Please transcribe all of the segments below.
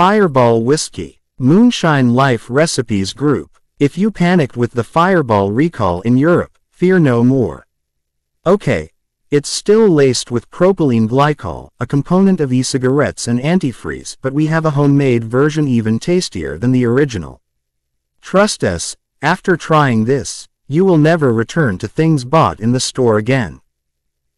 Fireball Whiskey. Moonshine Life Recipes Group. If you panicked with the Fireball recall in Europe, fear no more. Okay. It's still laced with propylene glycol, a component of e-cigarettes and antifreeze, but we have a homemade version even tastier than the original. Trust us, after trying this, you will never return to things bought in the store again.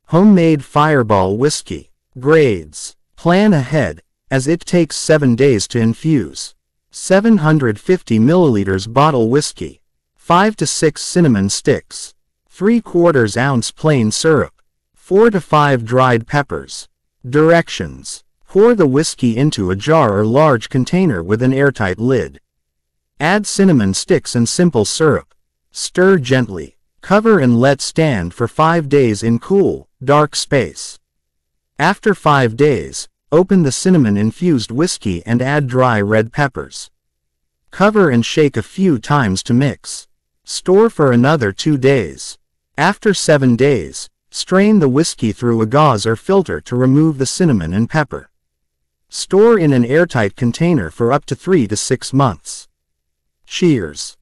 Homemade Fireball Whiskey. Grades. Plan ahead, as it takes 7 days to infuse. 750 milliliters bottle whiskey. 5 to 6 cinnamon sticks. 3 quarters ounce plain syrup. 4 to 5 dried peppers. Directions. Pour the whiskey into a jar or large container with an airtight lid. Add cinnamon sticks and simple syrup. Stir gently. Cover and let stand for 5 days in cool, dark space. After 5 days, open the cinnamon-infused whiskey and add dry red peppers. Cover and shake a few times to mix. Store for another 2 days. After 7 days, strain the whiskey through a gauze or filter to remove the cinnamon and pepper. Store in an airtight container for up to 3 to 6 months. Cheers.